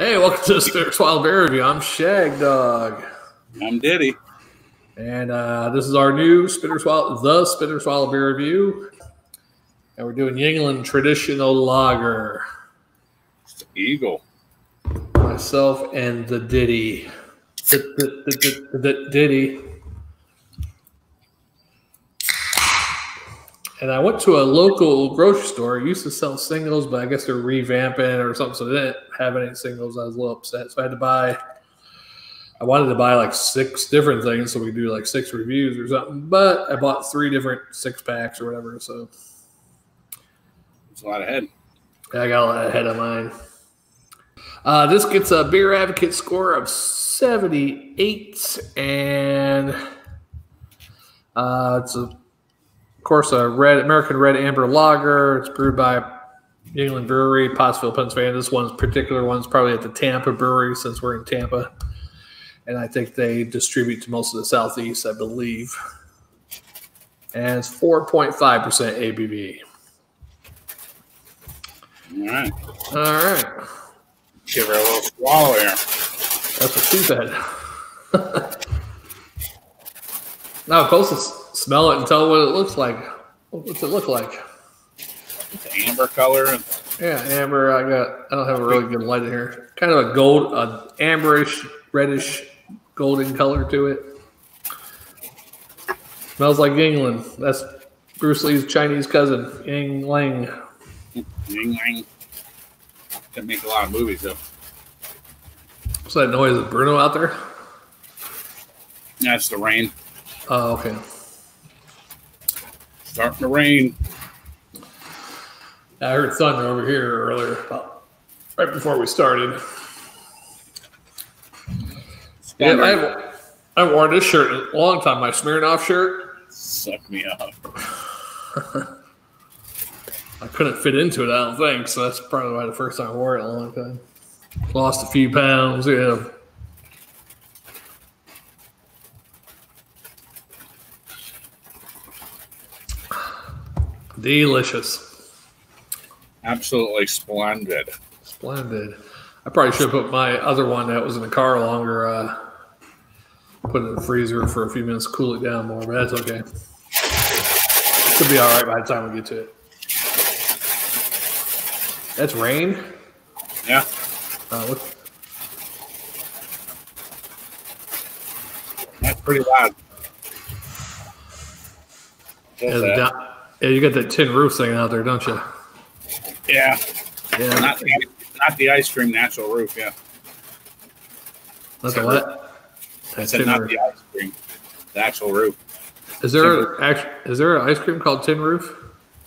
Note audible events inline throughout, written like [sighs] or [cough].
Hey, welcome to the Spit or Swallow Beer Review. I'm Shagdog. I'm Diddy. And uh, this is our new Spit or Swallow, the Spit or Swallow Beer Review. And we're doing Yuengling Traditional Lager. It's the Eagle. Myself and the Diddy. The, the, the, the Diddy. And I went to a local grocery store. It used to sell singles, but I guess they're revamping or something, so they didn't have any singles. I was a little upset, so I had to buy. I wanted to buy like six different things so we could do like six reviews or something, but I bought three different six packs or whatever. So It's a lot ahead. I got a lot ahead of mine. Uh, this gets a beer advocate score of 78, and uh, it's a, of course a red American Red Amber Lager. It's brewed by Yuengling Brewery, Pottsville, Pennsylvania. This one's particular one's probably at the Tampa Brewery since we're in Tampa, and I think they distribute to most of the southeast, I believe. And it's 4.5 percent ABV. All right. All right. Give her a little swallow here. That's what she said. now, s- smell it and tell what it looks like. What's it look like? It's amber color. Yeah, amber. I got. I don't have a really good light in here. Kind of a gold, a amberish, reddish, golden color to it. Smells like Yuengling. That's Bruce Lee's Chinese cousin, Ying Ling. Ying yang. Can make a lot of movies though. What's that noise? Is Bruno out there? That's the rain. Oh, okay. Starting to rain. I heard thunder over here earlier, about right before we started. Yeah, I thundering. haven't, I haven't worn this shirt in a long time. My Smirnoff shirt, Suck me up. [laughs] I couldn't fit into it. I don't think so. That's probably why the first time I wore it in a long time. Lost a few pounds. Yeah. Delicious, Absolutely splendid. splendid. I probably should have put my other one that was in the car longer. Uh, put it in the freezer for a few minutes, cool it down more. But that's okay. It should be all right by the time we get to it. That's rain. Yeah. Uh, look, That's pretty loud. yeah, the down- yeah, you got that tin roof thing out there, don't you? Yeah. Yeah. Not the, not the ice cream natural roof. Yeah. Not the what? I said not roof. the ice cream. The actual roof. Is there act- is there an ice cream called tin roof?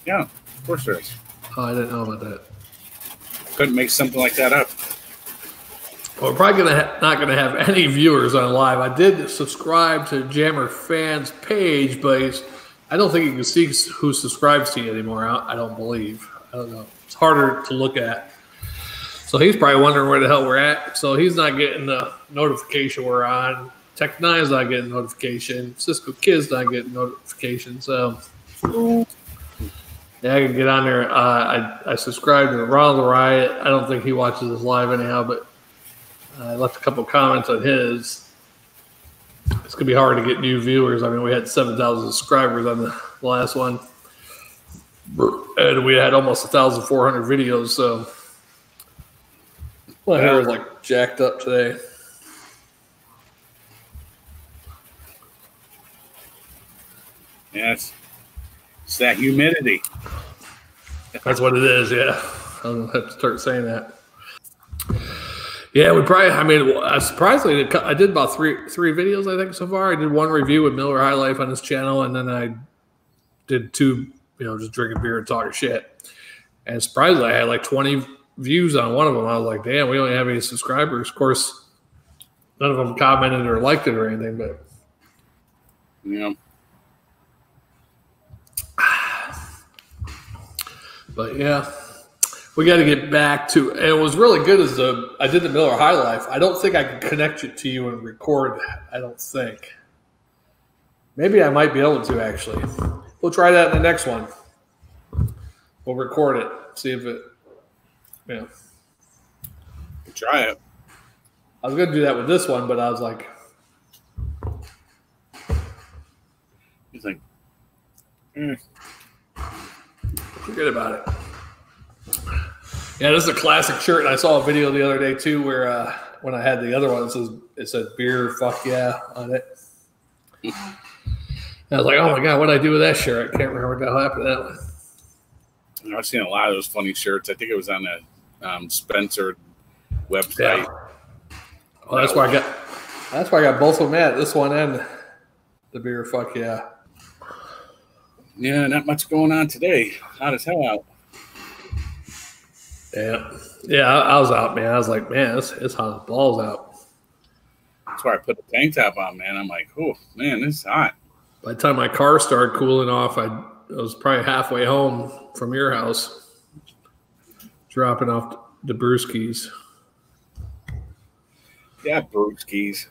Yeah. Of course there is. Oh, I didn't know about that. Couldn't make something like that up. Well, we're probably gonna not gonna have any viewers on live. I did subscribe to Jammer fans page, but it's, I don't think you can see who subscribes to you anymore. I, I don't believe. I don't know. It's harder to look at. So he's probably wondering where the hell we're at. So he's not getting the notification we're on. Tech Nine's not getting notification. Cisco Kid's not getting notification. So yeah, I can get on there. Uh, I I subscribed to Ronald Riot. I don't think he watches this live anyhow, but I left a couple comments on his. It's gonna be hard to get new viewers. I mean, we had seven thousand subscribers on the last one, and we had almost thousand four hundred videos. So my hair is like jacked up today. It's, it's that humidity. That's what it is. Yeah, I'm gonna have to start saying that. Yeah, we probably. I mean, uh, surprisingly, I did about three three videos. I think so far. I did one review with Miller High Life on his channel, and then I did two. You know, just drinking beer and talking shit. And surprisingly, I had like twenty views on one of them. I was like, damn, we don't have any subscribers. Of course, none of them commented or liked it or anything. But know. [sighs] But yeah, we got to get back to. And it was really good as the I did the Miller High Life. I don't think I can connect it to you and record that. I don't think. Maybe I might be able to actually. We'll try that in the next one. We'll record it. See if it. Yeah. Try it. I was gonna do that with this one, but I was like, He's like, forget about it. Yeah, this is a classic shirt. And I saw a video the other day too, where uh, when I had the other one, it says it said "beer, fuck yeah" on it. And I was like, oh my god, what did I do with that shirt? I can't remember what the happened to that one. you know, I've seen a lot of those funny shirts. I think it was on the um, Spencer website. Oh, that's why I got. That's why I got both of them at this one and the beer. Fuck yeah. Yeah, not much going on today. Hot as hell out. Yeah, yeah. I, I was out, man. I was like, man, it's, it's hot as balls out. That's why I put the tank top on, man. I'm like, oh man, it's hot. By the time my car started cooling off, I, I was probably halfway home from your house, dropping off the brewskis. Yeah, brewskis.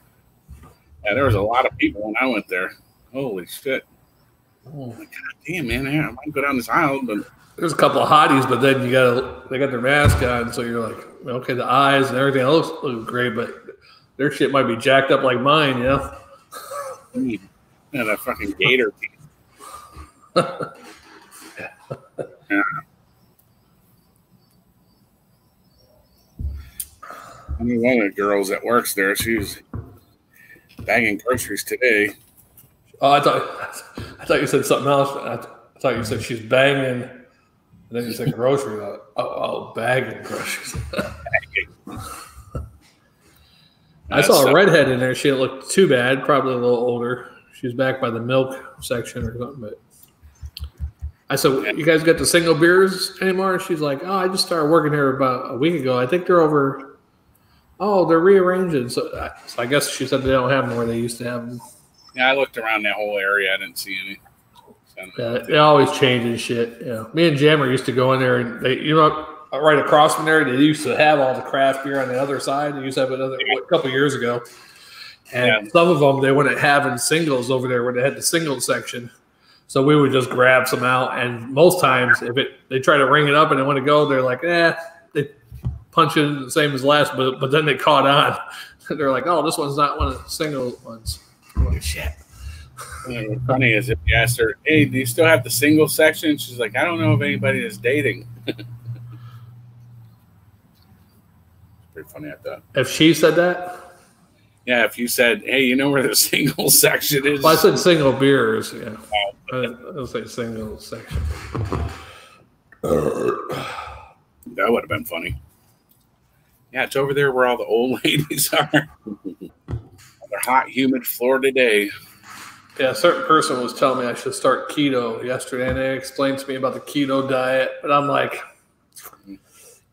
Yeah, there was a lot of people when I went there. Holy shit. Oh. Like, God damn, man, I might go down this aisle, but There's a couple of hotties, but then you got they got their mask on, so you're like, okay, the eyes and everything else look great, but their shit might be jacked up like mine, you know. mm, yeah, that fucking gator. [laughs] Yeah. [laughs] I mean, one of the girls that works there, she was bagging groceries today. Oh, I thought I thought you said something else. I, I thought you said she's banging, and then you said grocery. Oh, oh bagging groceries. I saw a redhead in there. She didn't look too bad. Probably a little older. She was back by the milk section or something. But I said, "You guys got the single beers anymore?" She's like, "Oh, I just started working here about a week ago. I think they're over. Oh, they're rearranging. So, I- so I guess she said they don't have them where they used to have them. Yeah, I looked around that whole area. I didn't see any. Yeah, they always changing shit. Yeah, me and Jammer used to go in there, and they, you know, right across from there, they used to have all the craft beer on the other side. They used to have another a couple years ago, and Yeah. some of them they wouldn't have in singles over there where they had the singles section. So we would just grab some out, and most times if it they try to ring it up and they want to go, they're like, eh, they punch it the same as last, but but then they caught on. [laughs] they're like, oh, this one's not one of the single ones. I'm shit. you know, what's funny is if you asked her, "Hey, do you still have the single section?" She's like, "I don't know if anybody is dating." [laughs] Pretty funny at that. If she said that, Yeah, if you said, "Hey, you know where the [laughs] single section is?" Well, I said single beers. Yeah, I, I'll say single section. That would have been funny. Yeah, it's over there where all the old [laughs] ladies are. Hot, humid Florida day. Yeah, a certain person was telling me I should start keto yesterday, and they explained to me about the keto diet. But I'm like,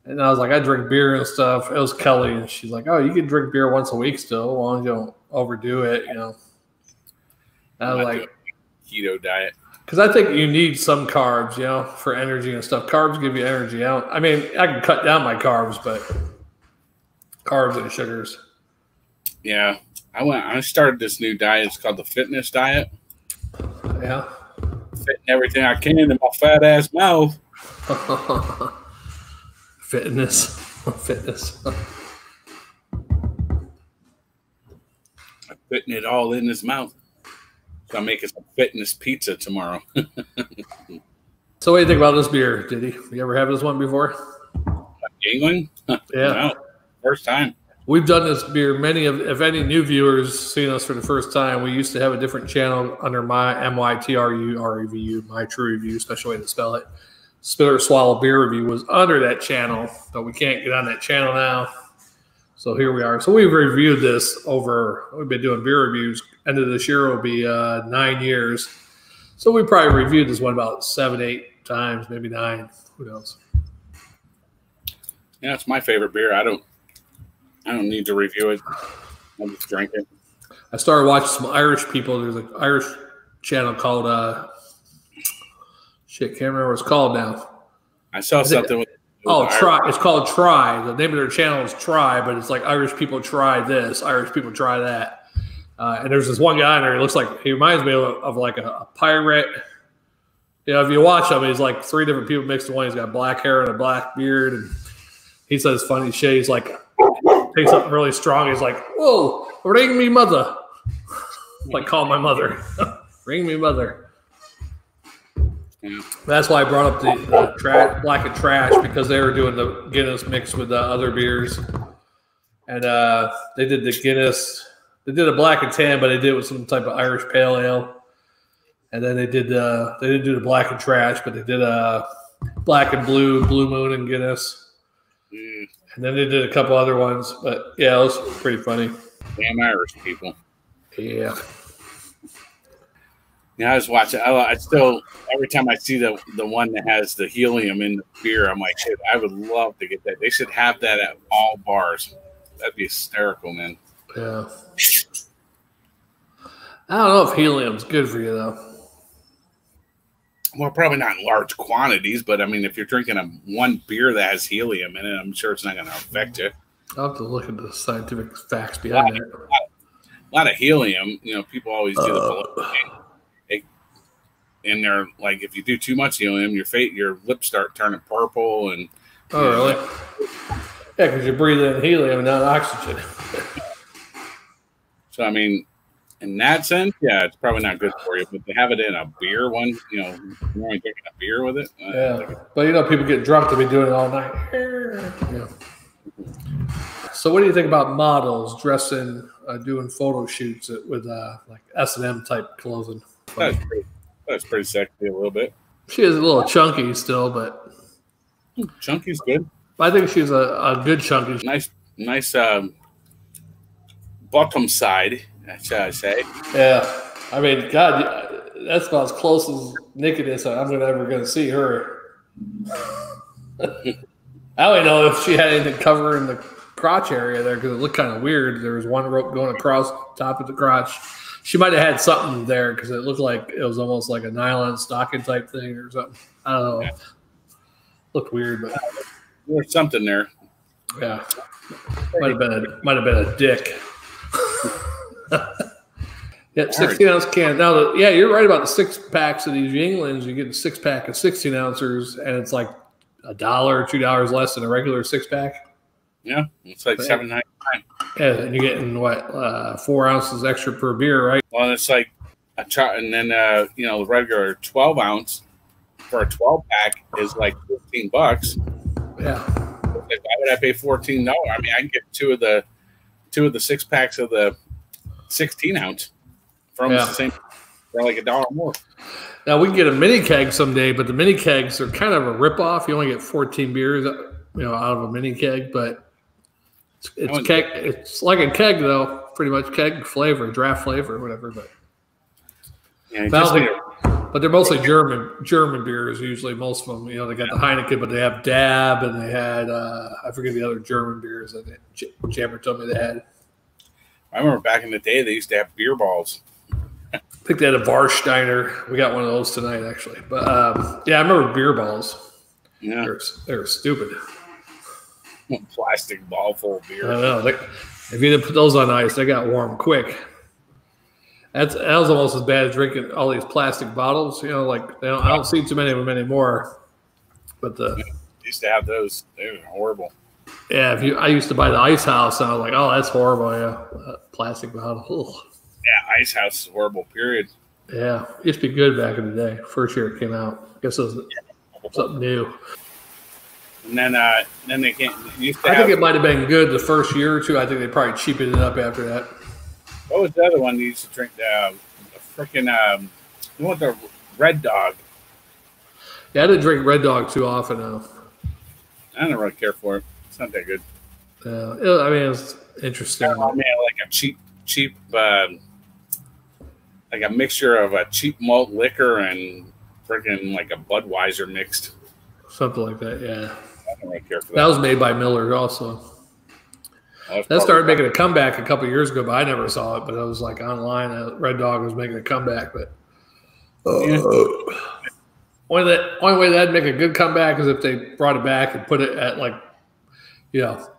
and I was like, I drink beer and stuff. It was Kelly, and she's like, Oh, you can drink beer once a week still, as long as you don't overdo it, you know. And I was like, keto diet. because I think you need some carbs, you know, for energy and stuff. Carbs give you energy. I, don't, I mean, I can cut down my carbs, but carbs and sugars. Yeah, I went. I started this new diet. It's called the fitness diet. Yeah. Fitting everything I can in my fat ass mouth. [laughs] fitness, [laughs] fitness. I'm fitting it all in his mouth. So I'm making some fitness pizza tomorrow. [laughs] So, what do you think about this beer, Diddy? You ever have this one before? Yuengling? Yeah, No, first time. We've done this beer. Many of, if any new viewers seen us for the first time, we used to have a different channel under my M Y T R U R E V U, my True Review, special way to spell it. Spit or Swallow Beer Review was under that channel, but we can't get on that channel now. So here we are. So we've reviewed this over. We've been doing beer reviews. End of this year will be uh, nine years. So we probably reviewed this one about seven, eight times, maybe nine. Who knows? Yeah, it's my favorite beer. I don't I don't need to review it. I'll just drink it. I started watching some Irish people. There's an Irish channel called uh shit, can't remember what it's called now. I saw think- something with Oh, try. It's called Try. The name of their channel is Try, but it's like Irish people try this, Irish people try that. Uh, and there's this one guy in there. He looks like he reminds me of, of like a, a pirate. You know, if you watch him, he's like three different people mixed in one. He's got black hair and a black beard, and he says funny shit. He's like, takes something really strong. He's like, "Whoa, ring me mother!" [laughs] like call my mother, [laughs] ring me mother. Yeah. That's why I brought up the, the tra- black and trash because they were doing the Guinness mixed with the other beers, and uh, they did the Guinness. They did a black and tan, but they did it with some type of Irish pale ale. And then they did uh, they didn't do the black and trash, but they did uh, black and blue, blue moon and Guinness. Mm, And then they did a couple other ones, but yeah, it was pretty funny. damn Irish people. Yeah, Yeah, I was watching. I, I still every time I see the the one that has the helium in the beer, I'm like, shit, I would love to get that. They should have that at all bars. That'd be hysterical, man. yeah. I don't know if helium's good for you though. Well, probably not in large quantities, but I mean, if you're drinking a one beer that has helium in it, I'm sure it's not going to affect you. I'll have to look at the scientific facts behind it. A lot of helium, you know, people always do the Uh, balloon thing. And they're like, if you do too much helium, your face, your lips start turning purple, and Oh, really? Yeah, because you're breathing in helium, not oxygen. [laughs] so I mean, in that sense, yeah, it's probably not good for you. But to have it in a beer, one, you know, you're only drinking a beer with it. uh, Yeah, but you know, people get drunk. They've been doing it all night. Yeah. So, what do you think about models dressing, uh, doing photo shoots with uh, like S and M type clothing? That's pretty, that's pretty sexy a little bit. She is a little chunky still, but Chunky's good. I think she's a, a good chunky. Nice, nice um, bottom side, shall I say? Yeah, I mean, God, that's about as close as nakedness I'm gonna ever gonna see her. [laughs] I don't know if she had anything covering the crotch area there because it looked kind of weird. There was one rope going across top of the crotch. She might have had something there because it looked like it was almost like a nylon stocking type thing or something. I don't know. Looked weird, but There's something there. yeah, might have been a might have been a dick. [laughs] yep, sixteen ounce can. Now, the, yeah, you're right about the six packs of these Yuenglings. You get a six pack of sixteen ounces, and it's like a dollar, two dollars less than a regular six pack. Yeah, it's like seven ninety nine. Yeah, and you're getting what uh, four ounces extra per beer, right? Well, it's like a char- and then uh, you know the regular twelve ounce for a twelve pack is like fifteen bucks. Yeah, Like, why would I pay fourteen dollars? I mean, I can get two of the two of the six packs of the sixteen ounce for almost Yeah. the same for like a dollar more. Now we can get a mini keg someday, but the mini kegs are kind of a ripoff. You only get 14 beers, you know, out of a mini keg, but it's, it's keg. It's like a keg though, pretty much keg flavor, draft flavor, whatever. But Yeah, you But just don't need think- but they're mostly German German beers. Usually, most of them. You know, they got the Heineken, but they have DAB, and they had uh, I forget the other German beers that they, Jammer told me they had. I remember back in the day they used to have beer balls. I think they had a Warsteiner. We got one of those tonight, actually. But um, yeah, I remember beer balls. Yeah, They're, they're stupid. plastic ball full of I beer. don't know. They, if you didn't put those on ice, they got warm quick. That's that was almost as bad as drinking all these plastic bottles. You know, like they don't, I don't see too many of them anymore. But the They used to have those. They were horrible. Yeah, if you I used to buy the ice house, and I was like, oh, that's horrible. Yeah, uh, plastic bottle. Ugh. Yeah, Ice House is horrible. Period. Yeah, it used to be good back in the day. First year it came out. I guess it was something new. And then, uh, then they can't. Used to I think it might have been good the first year or two. I think they probably cheapened it up after that. What was the other one you used to drink? Uh, freaking um, you want the Red Dog? Yeah, I didn't drink Red Dog too often Though. I don't really care for it. It's not that good. Uh, it- I mean, it's interesting. I mean, like a cheap, cheap, um, like a mixture of a cheap malt liquor and freaking like a Budweiser mixed. Something like that, yeah. I don't really care for That that. was made by Miller also. That's That started making a comeback a couple years ago, but I never saw it. But it was like online. Uh, Red Dog was making a comeback, but Yeah. only that only way that'd make a good comeback is if they brought it back and put it at like, you know,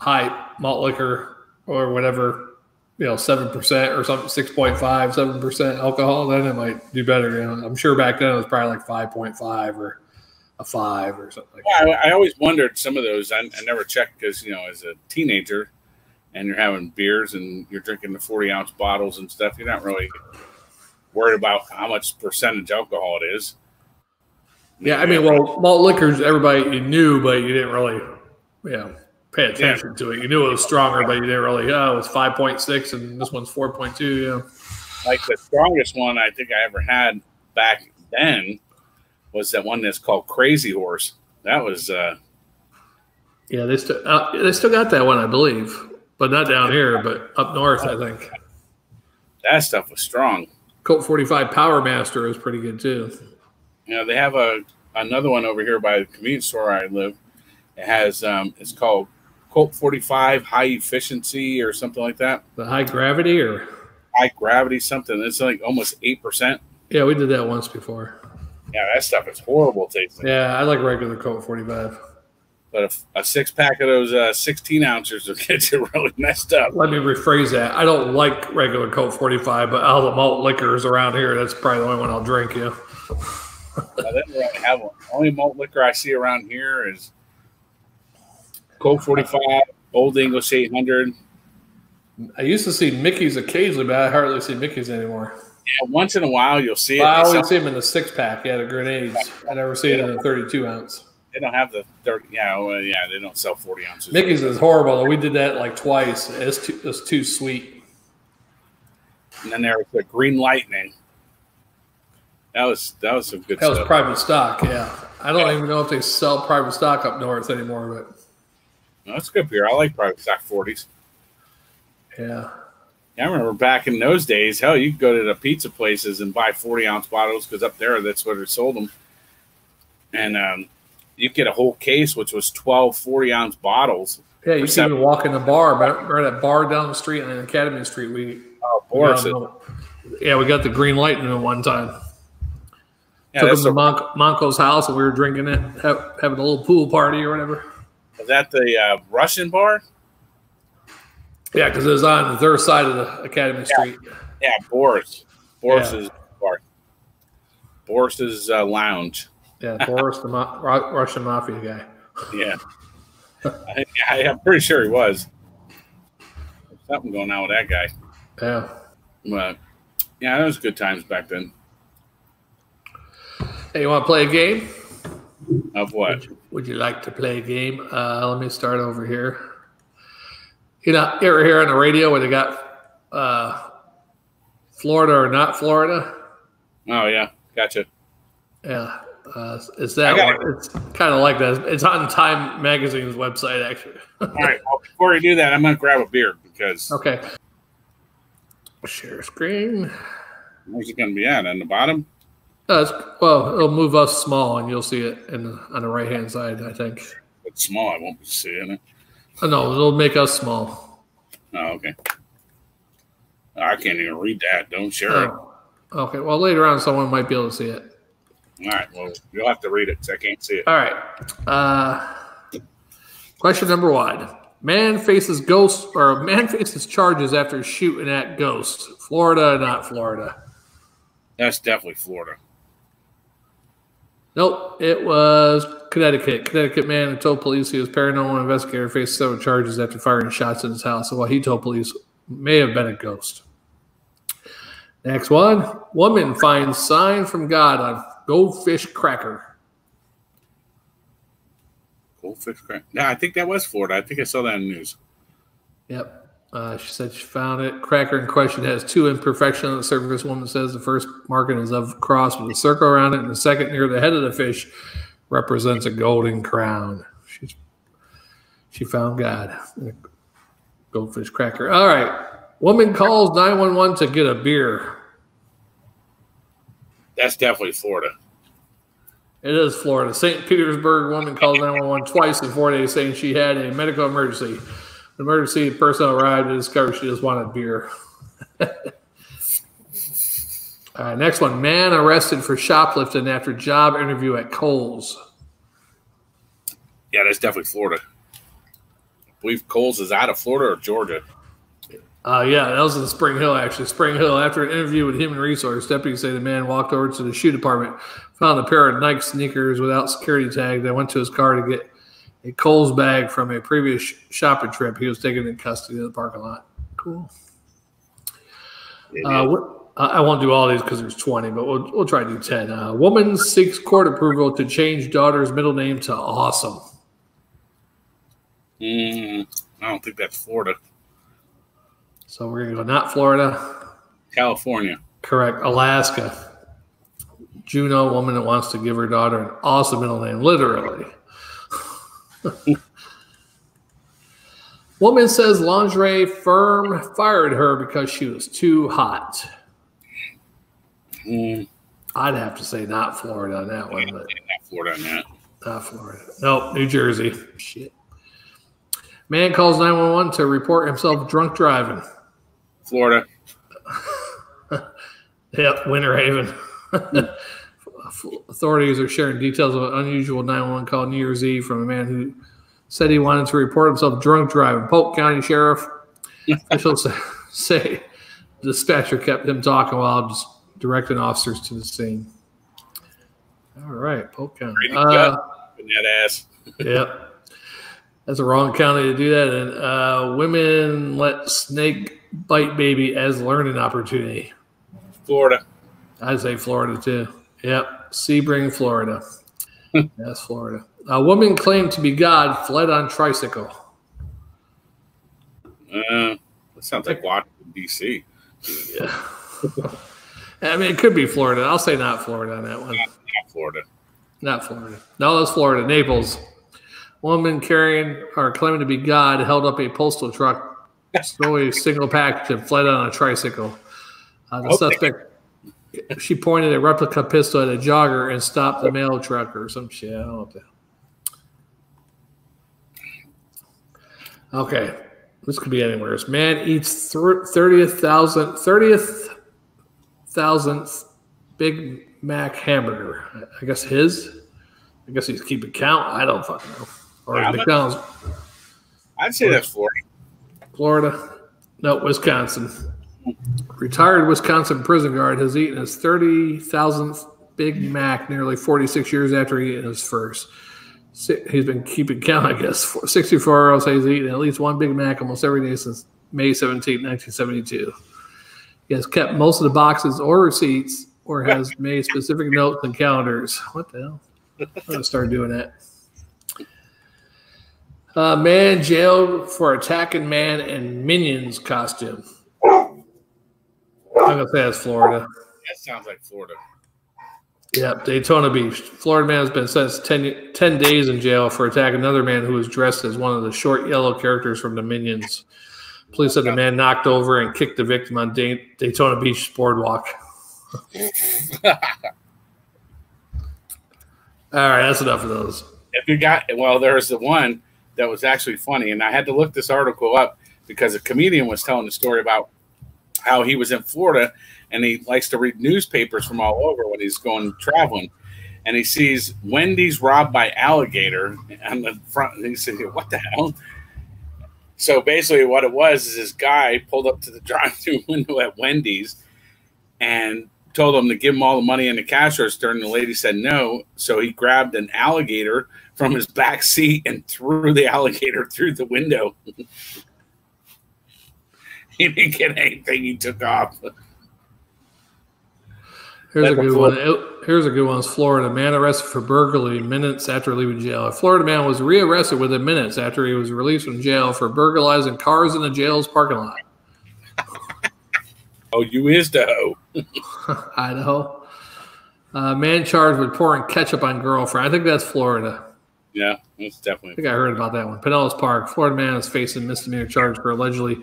high malt liquor or whatever, you know, seven percent or something, 6.5, 7 percent alcohol. Then it might do better. You know, I'm sure back then it was probably like five point five or a five or something. Like yeah, I, I, always wondered some of those. I, I never checked because you know, as a teenager, and you're having beers and you're drinking the 40 ounce bottles and stuff, you're not really worried about how much percentage alcohol it is. Yeah, I mean, well, malt liquors, everybody you knew, but you didn't really, know, pay attention yeah. to it. You knew it was stronger, but you didn't really, oh, it's 5.6 and this one's 4.2. Yeah. Like the strongest one I think I ever had back then was that one that's called Crazy Horse. That was, uh, yeah, they still uh, they still got that one, I believe, but not down here, but up north, I think. That stuff was strong. Colt 45 PowerMaster is pretty good too. You know, they have a another one over here by the convenience store I live. It has um, it's called Colt 45 High Efficiency or something like that. The high gravity or high gravity something. It's like almost eight percent. Yeah, we did that once before. Yeah, that stuff is horrible tasting. Yeah, I like regular Colt 45. But a, a six pack of those uh, 16 ounces will [laughs] get you really messed up. Let me rephrase that. I don't like regular Colt 45, but all the malt liquors around here, that's probably the only one I'll drink. Yeah. I didn't really have one. Only malt liquor I see around here is Colt 45, Old English 800. I used to see Mickey's occasionally, but I hardly see Mickey's anymore. Yeah, once in a while you'll see it. Well, I always see them in the six pack. Yeah, the grenades. I never see it in the 32 ounce. They don't have the 30. Yeah, well, yeah, they don't sell 40 ounces. Mickey's is horrible. We did that like twice. It's too, it's too sweet. And then there was the Green Lightning. That was that was some good. That stuff. was private stock. Yeah, I don't yeah. even know if they sell private stock up north anymore, but that's good beer. I like private stock forties. Yeah. Yeah, I remember back in those days. Hell, you could go to the pizza places and buy forty ounce bottles because up there that's where they sold them, and um, you get a whole case, which was 12 40 ounce bottles. Yeah, you can even walk in the bar, right that bar down the street on Academy Street. We, oh, Boris. yeah, we got the green light in it one time. Yeah, Took him to Mon- Monko's house and we were drinking it, have, having a little pool party or whatever. Was that the uh, Russian bar? Yeah, because it was on their side of the Academy yeah. Street. Yeah, Boris. Boris's yeah. bar. Boris's uh, lounge. Yeah, Boris, the Ma- Russian mafia guy. Yeah, [laughs] I, I, am pretty sure he was. There's something going on with that guy. Yeah, but yeah, that was good times back then. Hey, you want to play a game? Of what? Would you, like to play a game? Uh, let me start over here. You know, you ever hear on the radio where they got uh, Florida or not Florida? Oh yeah, gotcha. Yeah, uh, is that one? It's kind of like that. It's on Time Magazine's website, actually. All right. Well, before you do that, I'm going to grab a beer because. Okay. Share screen. Where's it going to be at? On the bottom? Uh, well, it'll move us small, and you'll see it in on the right hand side. I think. It's small. I won't be seeing it. Oh, no, it'll make us small. Oh, okay. I can't even read that. Don't share oh. it. Okay. Well, later on, someone might be able to see it. All right. Well, you'll have to read it because I can't see it. All right. Uh, question number one: Man faces ghost or man faces charges after shooting at ghost. Florida, not Florida. That's definitely Florida. Nope, it was Connecticut. Connecticut man who told police he was paranormal investigator faced several charges after firing shots in his house. So what he told police may have been a ghost. Next one. Woman finds sign from God on goldfish cracker. Goldfish cracker. Yeah, I think that was Florida. I think I saw that in the news. Yep. Uh, she said she found it. Cracker in question has two imperfections on the surface. Woman says the first marking is of a cross with a circle around it, and the second near the head of the fish represents a golden crown. She's she found God. Goldfish cracker. All right. Woman calls 911 to get a beer. That's definitely Florida. It is Florida. St. Petersburg woman called 911 twice in four days saying she had a medical emergency. The emergency personnel arrived and discovered she just wanted beer. All right, [laughs] next one. Man arrested for shoplifting after job interview at Kohl's. Yeah, that's definitely Florida. I believe Kohl's is out of Florida or Georgia. Uh, yeah, that was in Spring Hill, actually. Spring Hill, after an interview with Human Resource, deputies say the man walked over to the shoe department, found a pair of Nike sneakers without security tag, then went to his car to get a Kohl's bag from a previous shopping trip. He was taken in custody in the parking lot. Cool. Uh, what, I won't do all these because there's 20, but we'll, we'll try to do 10. Uh, woman seeks court approval to change daughter's middle name to Awesome. Mm, I don't think that's Florida. So we're going to go not Florida. California. Correct. Alaska. Juneau woman that wants to give her daughter an awesome middle name, literally. [laughs] woman says lingerie firm fired her because she was too hot. Mm, I'd have to say not Florida on that one, but not Florida on that. not Florida. Nope, New Jersey. Shit. Man calls 911 to report himself drunk driving. Florida. [laughs] Yep, Winter Haven. Authorities are sharing details of an unusual 911 call New Year's Eve from a man who said he wanted to report himself drunk driving. Polk County Sheriff [laughs] officials say, say dispatcher kept him talking while just directing officers to the scene. All right, Polk County. Uh. That ass. Yep. That's the wrong county to do that. And uh, women let snake bite baby as learning opportunity. Florida. I'd say Florida too. Yep. Sebring, Florida. [laughs] That's Florida. A woman claimed to be God fled on tricycle. Uh, that sounds like Washington, D.C. Yeah. [laughs] I mean, it could be Florida. I'll say not Florida on that one. Not, not Florida. Not Florida. No, that's Florida. Naples. Woman carrying or claiming to be God held up a postal truck, stole a single package, and fled on a tricycle. Uh, the Okay. suspect, she pointed a replica pistol at a jogger and stopped the mail truck or some shit. I don't know what the Okay, this could be anywhere. Man eats thirtieth thousand thirtieth thousandth Big Mac hamburger. I guess his. I guess he's keeping count. I don't fucking know. Or Yeah, McDonald's I'd say that's Florida. Florida? No, Wisconsin. Retired Wisconsin prison guard has eaten his thirty thousandth Big Mac nearly forty six years after he ate his first. He's been keeping count, I guess. Sixty four year he's eaten at least one Big Mac almost every day since May 17, 1972. He has kept most of the boxes or receipts or has made specific notes and calendars. What the hell? I'm going to start doing that. A man jailed for attacking man in Minions costume. I'm going to say that's Florida. That sounds like Florida. Yep, Daytona Beach. Florida man has been sentenced 10, 10 days in jail for attacking another man who was dressed as one of the short yellow characters from the Minions. Police said the man knocked over and kicked the victim on Day- Daytona Beach boardwalk. [laughs] All right, that's enough of those. if you got well, there's the one that was actually funny, and I had to look this article up because a comedian was telling the story about how he was in Florida and he likes to read newspapers from all over when he's going traveling. And he sees Wendy's robbed by alligator on the front. And he said, What the hell? So basically, what it was is this guy pulled up to the [laughs] drive-through window at Wendy's and told him to give him all the money in the cash register, and the lady said no. So he grabbed an alligator from his back seat and threw the [laughs] alligator through the window. [laughs] he didn't get anything. He took off. Here's a good one. Here's a good one. It's Florida man arrested for burglary minutes after leaving jail. A Florida man was rearrested within minutes after he was released from jail for burglarizing cars in the jail's parking lot. Oh, you is the hoe. [laughs] Idaho. Uh, man charged with pouring ketchup on girlfriend. I think that's Florida. Yeah, that's I definitely. think I heard about that one. Pinellas Park. Florida man is facing misdemeanor charge for allegedly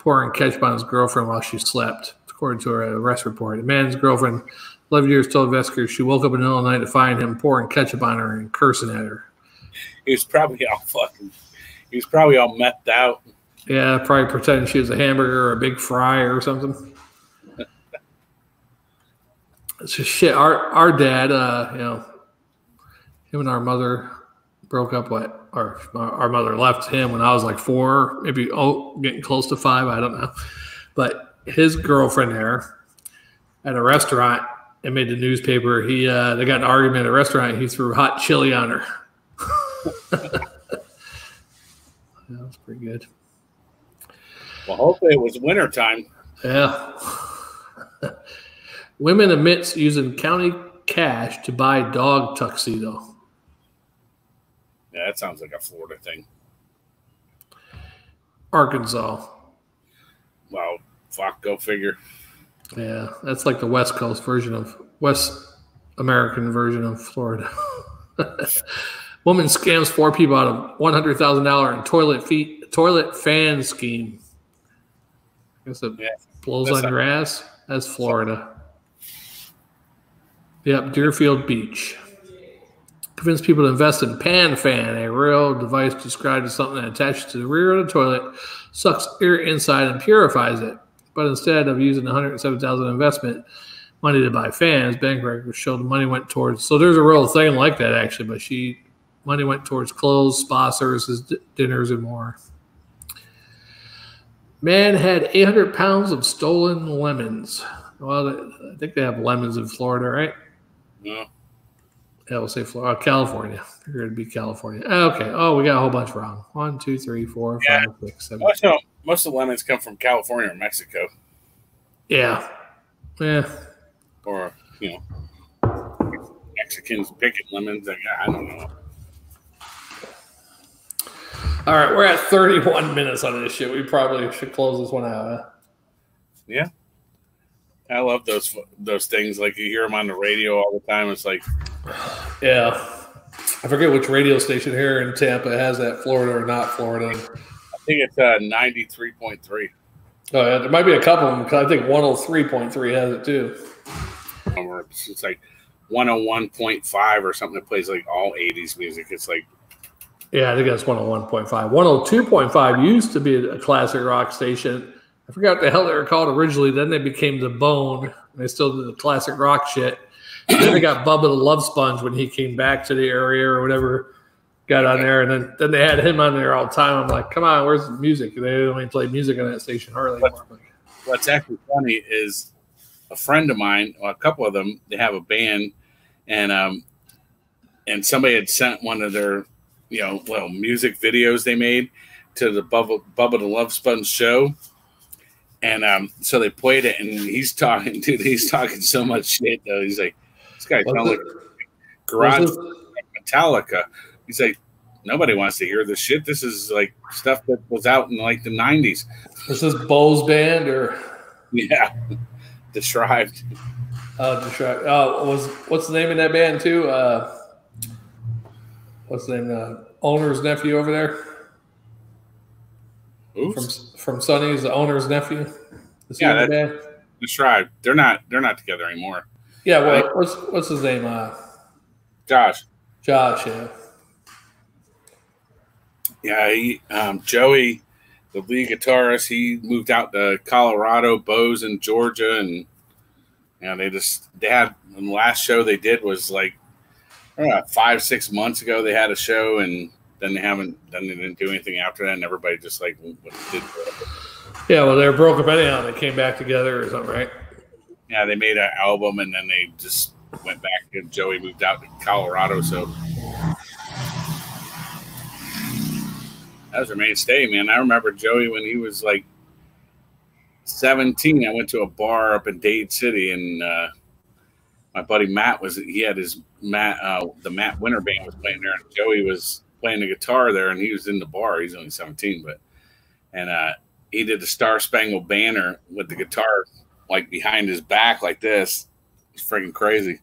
pouring ketchup on his girlfriend while she slept, according to her arrest report. The man's girlfriend, 11 years, told investigators she woke up in the middle of the night to find him pouring ketchup on her and cursing at her. He was probably all fucking. He was probably all methed out. Yeah, probably pretending she was a hamburger or a big fry or something. [laughs] It's just shit. Our our dad, uh, you know, him and our mother broke up what our our mother left him when I was like four, maybe oh, getting close to five. I don't know, but his girlfriend there at a restaurant and made the newspaper. He uh, they got an argument at a restaurant. He threw hot chili on her. [laughs] that was pretty good. Well, hopefully it was wintertime. Yeah. [laughs] Women admits using county cash to buy dog tuxedo. Yeah, that sounds like a Florida thing. Arkansas. Well, fuck, go figure. Yeah, that's like the West Coast version of West American version of Florida. [laughs] Woman scams four people out of one hundred thousand dollar in toilet feet toilet fan scheme. I guess it Yeah, blows on your ass. That's Florida. Yep, Deerfield Beach. Convince people to invest in PanFan, a real device described as something that attaches to the rear of the toilet, sucks air inside, and purifies it. But instead of using 107000 investment money to buy fans, bank records show the money went towards. So there's a real thing like that actually, but she money went towards clothes, spa services, d- dinners, and more. Man had 800 pounds of stolen lemons. Well, I think they have lemons in Florida, right? Yeah, we'll say Florida, uh, California. Figured it'd be California. Okay. Oh, we got a whole bunch wrong. One, two, three, four, Yeah. five, six, seven. Most of, most of the lemons come from California or Mexico, Yeah. Yeah. or you know, Mexicans picking lemons. I don't know. All right, we're at 31 minutes on this shit. We probably should close this one out. Huh? Yeah, I love those those things. Like you hear them on the radio all the time. It's like, Yeah. I forget which radio station here in Tampa has that Florida or not Florida. I think it's uh, ninety three point three. Oh, yeah. There might be a couple of them. 'cause I think 103.3 has it too. Or it's, it's like one hundred one point five or something that plays like all eighties music. It's like Yeah, I think that's 101.5. 102.5 used to be a classic rock station. I forgot what the hell they were called originally. Then they became the Bone. And they still did the classic rock shit. Then they got Bubba the Love Sponge when he came back to the area or whatever. Got on there, and then, then they had him on there all the time. I'm like, come on, where's the music? They only play music on that station hardly anymore. what's actually funny is a friend of mine, well, a couple of them, they have a band, and um, and somebody had sent one of their, you know, well, music videos they made to the Bubba, Bubba the Love Sponge show, and um, so they played it, and he's talking, [laughs] dude, he's talking so much shit though. He's like, guy sounds like garage Metallica. He's like, nobody wants to hear this shit. This is like stuff that was out in like the '90s. Was this Bo's band or Yeah, [laughs] described. uh, distract? Oh, was what's the name of that band too? Uh, what's the name? Uh, owner's nephew over there Oops. from from Sonny's the owner's nephew. Is Yeah, the band? described. They're not. They're not together anymore. Yeah. Well, what's what's his name? Uh, Josh. Josh. Yeah. Yeah. He, um, Joey, the lead guitarist, he moved out to Colorado, Bose in Georgia, and you know they just they had the last show they did was like I don't know, five six months ago. They had a show, and then they haven't. Then they didn't do anything after that, and everybody just like did. Yeah. Well, they were broke up anyhow. They came back together or something, right? Yeah, they made an album, and then they just went back. And Joey moved out to Colorado, so that was their mainstay, man. I remember Joey when he was like 17. I went to a bar up in Dade City, and uh, my buddy Matt was he had his Matt uh, the Matt Winter band was playing there, and Joey was playing the guitar there, and he was in the bar. He's only 17, but and uh, he did the Star Spangled Banner with the guitar like behind his back like this. It's freaking crazy.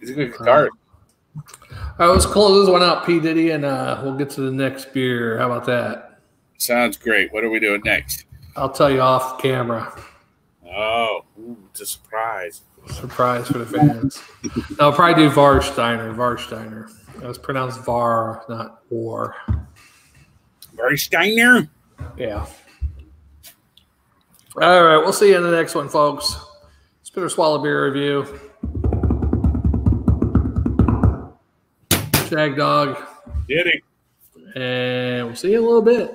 He's a good guitarist. All right. Let's close this one out, P Diddy, and uh, we'll get to the next beer. How about that? Sounds great. What are we doing next? I'll tell you off camera. Oh, ooh, it's a surprise. Surprise for the fans. I'll probably do Varsteiner. Varsteiner. It was pronounced Var, not War. Varsteiner? Yeah. All right. We'll see you in the next one, folks. Spit or swallow beer review. Shagdog. Did he? and we'll see you in a little bit.